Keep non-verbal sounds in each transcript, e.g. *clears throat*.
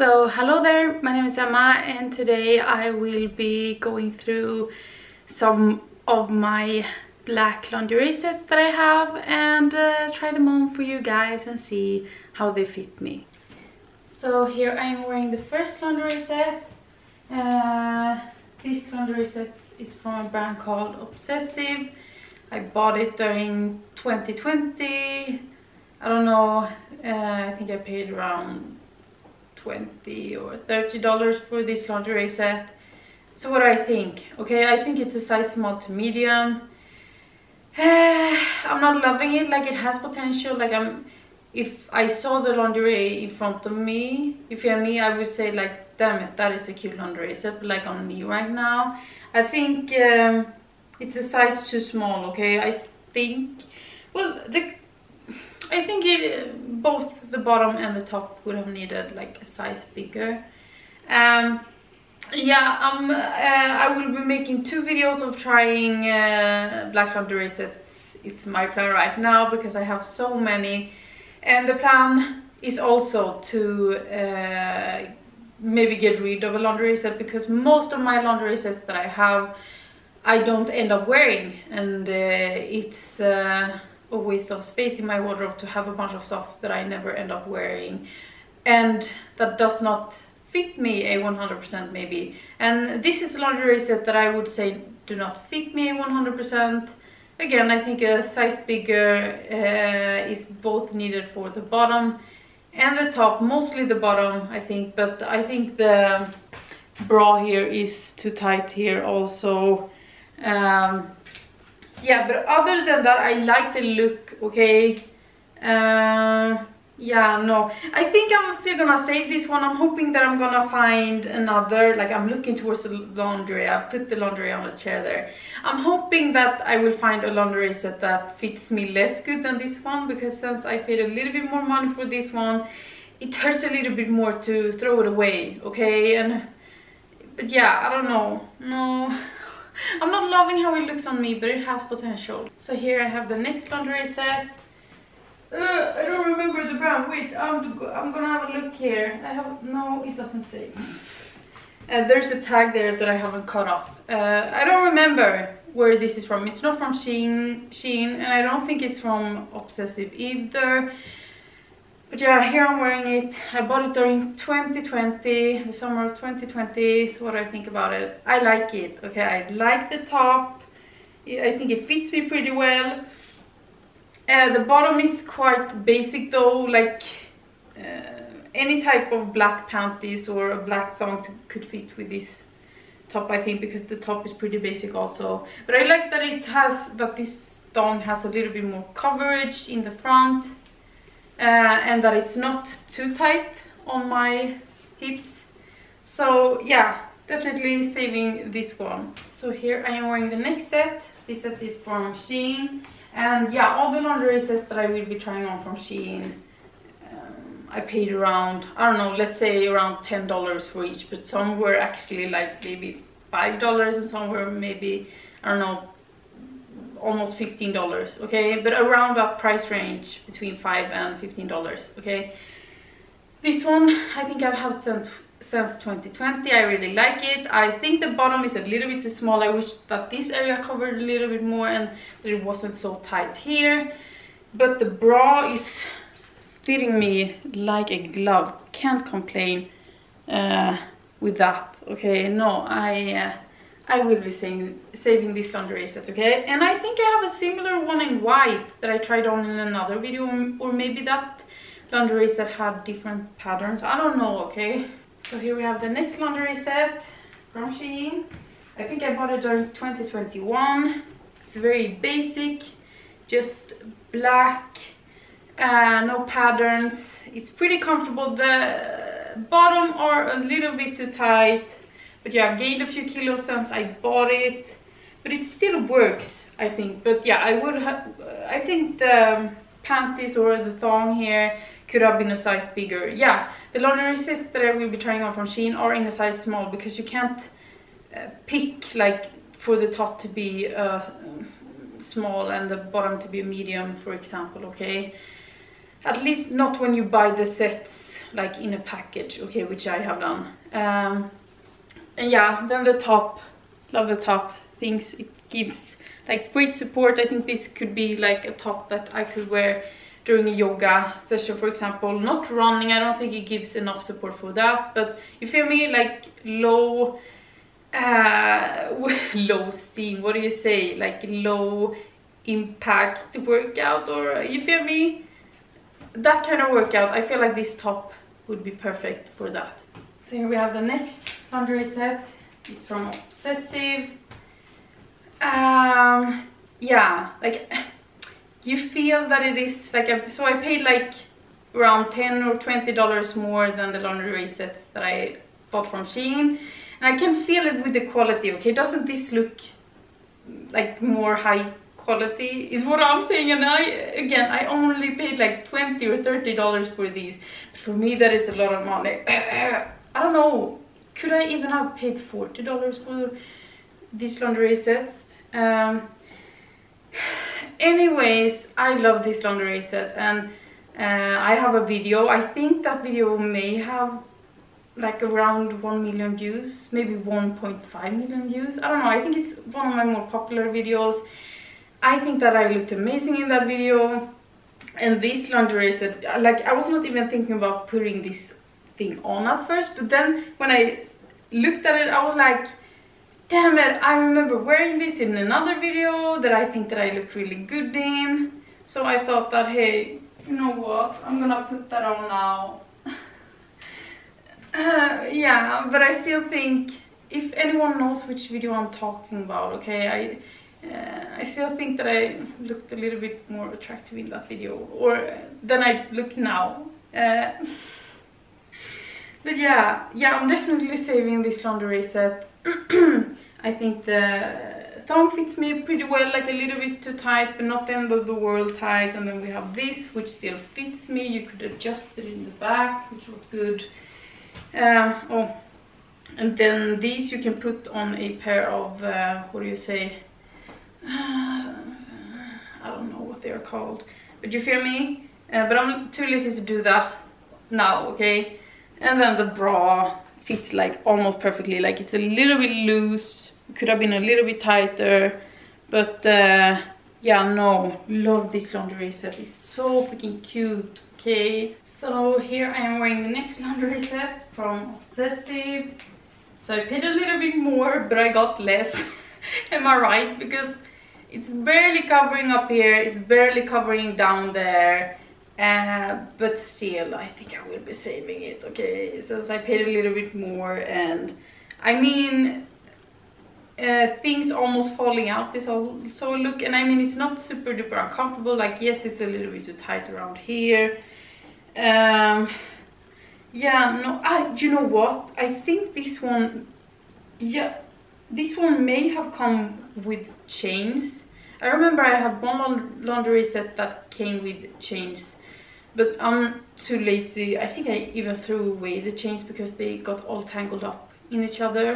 So hello there, my name is Emma and today I will be going through some of my black lingerie sets that I have and uh, try them on for you guys and see how they fit me. So here I am wearing the first lingerie set. Uh, this lingerie set is from a brand called Obsessive. I bought it during 2020. I don't know, uh, I think I paid around 20 or 30 dollars for this lingerie set. So what do I think? Okay I think it's a size small to medium. *sighs* I'm not loving it like it has potential like I'm if I saw the lingerie in front of me if you're me I would say like damn it that is a cute lingerie set like on me right now. I think um, it's a size too small okay? I think well the I think it, both the bottom and the top would have needed like a size bigger. Um, yeah, um, uh, I will be making two videos of trying uh, black lingerie sets. It's my plan right now because I have so many. And the plan is also to uh, maybe get rid of a laundry set because most of my laundry sets that I have I don't end up wearing and uh, it's uh, a waste of space in my wardrobe to have a bunch of stuff that I never end up wearing. And that does not fit me a 100% maybe. And this is a lingerie set that I would say do not fit me a 100% again I think a size bigger uh, is both needed for the bottom and the top mostly the bottom I think. But I think the bra here is too tight here also. Um, yeah but other than that i like the look okay? Uh, yeah no. I think i'm still gonna save this one. I'm hoping that i'm gonna find another like i'm looking towards the laundry. I put the laundry on the chair there. I'm hoping that i will find a laundry set that fits me less good than this one because since i paid a little bit more money for this one it hurts a little bit more to throw it away okay? And but yeah i don't know. No *laughs* I'm not loving how it looks on me, but it has potential. So here I have the next lingerie set. Uh, I don't remember the brand. Wait, I'm, I'm gonna have a look here. I have, no, it doesn't say. *laughs* Uh, there's a tag there that I haven't cut off. Uh, I don't remember where this is from. It's not from Shein, Shein, and I don't think it's from Obsessive either. But yeah, here I'm wearing it. I bought it during 2020, the summer of 2020. So what do I think about it? I like it, okay? I like the top. I think it fits me pretty well. Uh, the bottom is quite basic though, like uh, any type of black panties or a black thong could fit with this top I think because the top is pretty basic also. But I like that it has, that this thong has a little bit more coverage in the front and that it's not too tight on my hips. So yeah definitely saving this one. So here i am wearing the next set. This set is from shein. And yeah all the lingerie sets that i will be trying on from shein um, i paid around i don't know let's say around ten dollars for each but some were actually like maybe five dollars and some were maybe i don't know almost $15 okay? But around that price range between 5 and $15 okay? This one I think I've had since since 2020 I really like it. I think the bottom is a little bit too small. I wish that this area covered a little bit more and that it wasn't so tight here. But the bra is fitting me like a glove. Can't complain uh, with that okay? No I uh, I will be saving, saving this laundry set, okay? And I think I have a similar one in white that I tried on in another video, or maybe that laundry set had different patterns. I don't know, okay? So here we have the next laundry set from Shein. I think I bought it during 2021. It's very basic, just black, uh, no patterns. It's pretty comfortable. The bottom are a little bit too tight but yeah, I've gained a few kilos since I bought it. But it still works, I think. But yeah, I would have... I think the panties or the thong here could have been a size bigger. Yeah, the lingerie sets that I will be trying on from Shein are in a size small because you can't uh, pick like for the top to be uh, small and the bottom to be medium, for example, okay? at least not when you buy the sets like in a package okay which i have done um, and yeah then the top love the top things it gives. Like great support. I think this could be like a top that i could wear during a yoga session for example. Not running i don't think it gives enough support for that. But you feel me? Like low uh *laughs* low steam. What do you say? Like low impact workout or you feel me? That kind of workout i feel like this top would be perfect for that so here we have the next lingerie set. It's from obsessive. Um yeah like *laughs* you feel that it is like a, so i paid like around 10 or 20 dollars more than the lingerie sets that i bought from shein. And i can feel it with the quality okay? Doesn't this look like more high quality? Is what i'm saying. And i again i only paid like 20 or 30 dollars for these. But for me that is a lot of money *laughs* i don't know could i even have paid 40 dollars for these laundry sets? Um, anyways i love this laundry set and uh, i have a video. I think that video may have like around 1 million views maybe 1.5 million views. I don't know i think it's one of my more popular videos. I think that i looked amazing in that video. And this laundry set like i was not even thinking about putting this thing on at first but then when i looked at it i was like damn it, I remember wearing this in another video that I think that I look really good in. So I thought that, hey, you know what, I'm gonna put that on now. *laughs* uh, yeah, but I still think, if anyone knows which video I'm talking about, okay, I, uh, I still think that I looked a little bit more attractive in that video, or than I look now. Uh, *laughs* but yeah, yeah, I'm definitely saving this lingerie set *clears throat* I think the thong fits me pretty well, like a little bit too tight, but not the end of the world tight. And then we have this, which still fits me. You could adjust it in the back, which was good. Um, oh, and then these you can put on a pair of, uh, what do you say? Uh, I don't know what they are called. But you feel me? Uh, but I'm too lazy to do that now, okay? And then the bra fits like almost perfectly. Like it's a little bit loose. Could have been a little bit tighter. But uh, yeah no. Love this lingerie set. It's so freaking cute okay? So here i am wearing the next *laughs* lingerie set from obsessive. So i paid a little bit more but i got less. *laughs* Am i right? Because it's barely covering up here. It's barely covering down there uh, but still i think i will be saving it okay? Since i paid a little bit more and i mean uh, things almost falling out this also look. And I mean it's not super duper uncomfortable. Like yes it's a little bit too tight around here. Um, yeah no I, you know what? I think this one yeah this one may have come with chains. I remember I have one laundry set that came with chains but I'm too lazy I think I even threw away the chains because they got all tangled up in each other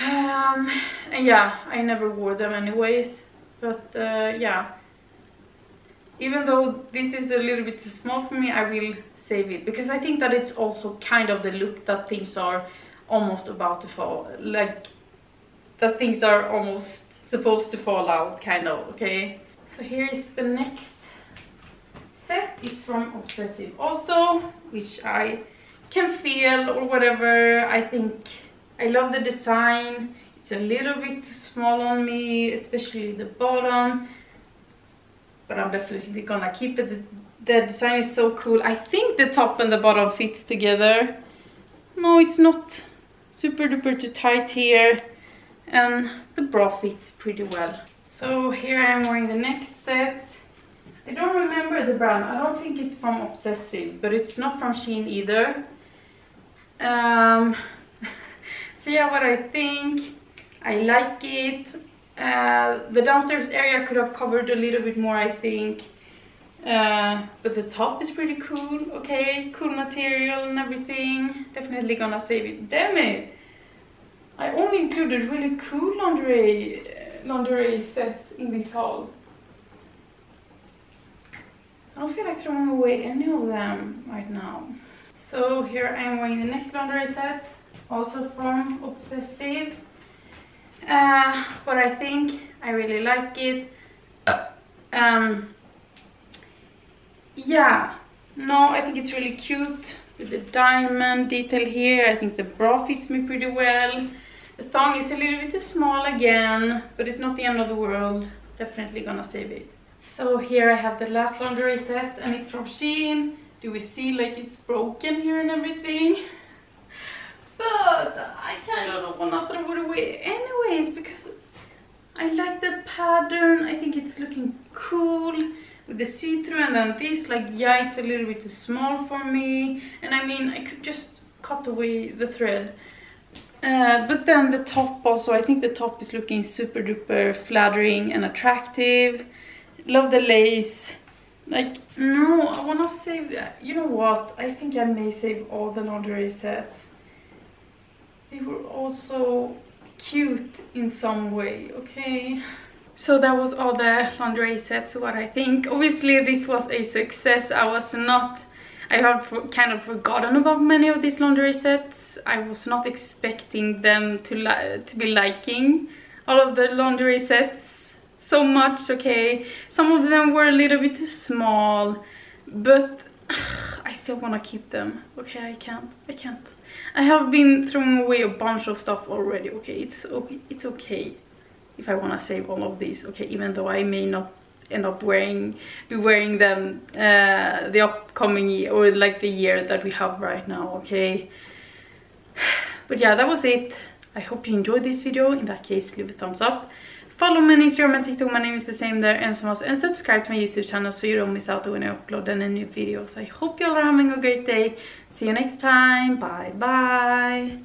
um, and yeah, I never wore them anyways. But uh, yeah, even though this is a little bit too small for me, I will save it. Because I think that it's also kind of the look that things are almost about to fall. Like, that things are almost supposed to fall out, kind of, okay? So here is the next set. It's from Obsessive also, which I can feel or whatever. I think I love the design. It's a little bit too small on me, especially the bottom. But I'm definitely gonna keep it. The design is so cool. I think the top and the bottom fits together. No, it's not super duper too tight here. And the bra fits pretty well. So here I am wearing the next set. The brand. I don't think it's from Obsessive, but it's not from Shein either. Um, *laughs* so yeah what I think I like it. Uh, the downstairs area could have covered a little bit more I think. Uh, but the top is pretty cool okay? Cool material and everything. Definitely gonna save it. Damn it! I only included really cool lingerie lingerie sets in this haul I don't feel like throwing away any of them right now. So here I'm wearing the next laundry set, also from Obsessive. Uh, but I think I really like it. Um, yeah, no, I think it's really cute with the diamond detail here. I think the bra fits me pretty well. The thong is a little bit too small again, but it's not the end of the world. Definitely gonna save it. So here I have the last laundry set and it's from Shein. Do we see like it's broken here and everything? *laughs* But I kind of don't wanna throw it away anyways because I like the pattern. I think it's looking cool with the see-through and then this like yeah it's a little bit too small for me and I mean I could just cut away the thread uh, but then the top also I think the top is looking super duper flattering and attractive love the lace. Like no I wanna save that you know what? I think I may save all the lingerie sets. They were also cute in some way okay? So that was all the lingerie sets what i think. Obviously this was a success. I was not i had kind of forgotten about many of these lingerie sets. I was not expecting them to to be liking all of the lingerie sets so much okay? Some of them were a little bit too small but *sighs* i still want to keep them okay? I can't i can't. I have been throwing away a bunch of stuff already okay? It's okay it's okay if I want to save all of these okay? Even though I may not end up wearing be wearing them uh, the upcoming year or like the year that we have right now okay? *sighs* But yeah that was it. I hope you enjoyed this video. In that case leave a thumbs up follow me on Instagram and TikTok. My name is the same there. And subscribe to my YouTube channel so you don't miss out when I upload any new videos. I hope you all are having a great day. See you next time. Bye bye